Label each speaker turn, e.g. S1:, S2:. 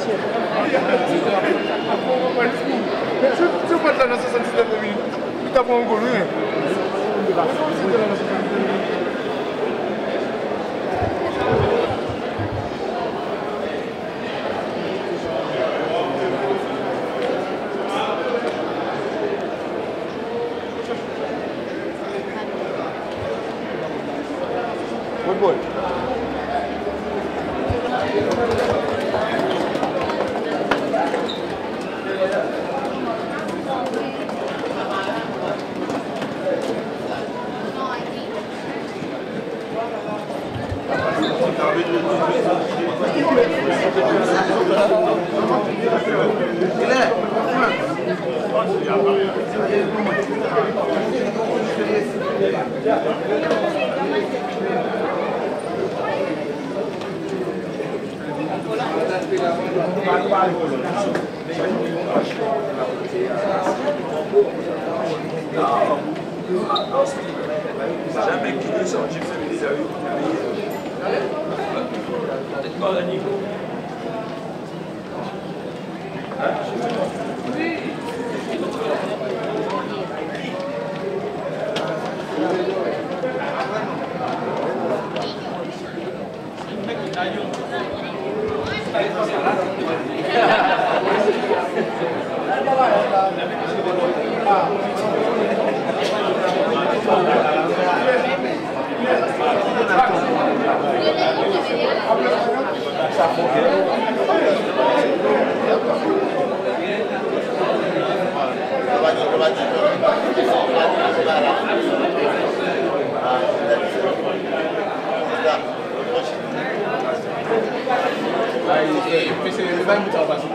S1: Se eu pode estar nessa santidade da minha, está com um golo, né? Good boy. Jamais Wartet mal, Nico. Thank you. 아 이제 옆에서 일반부터 봐서.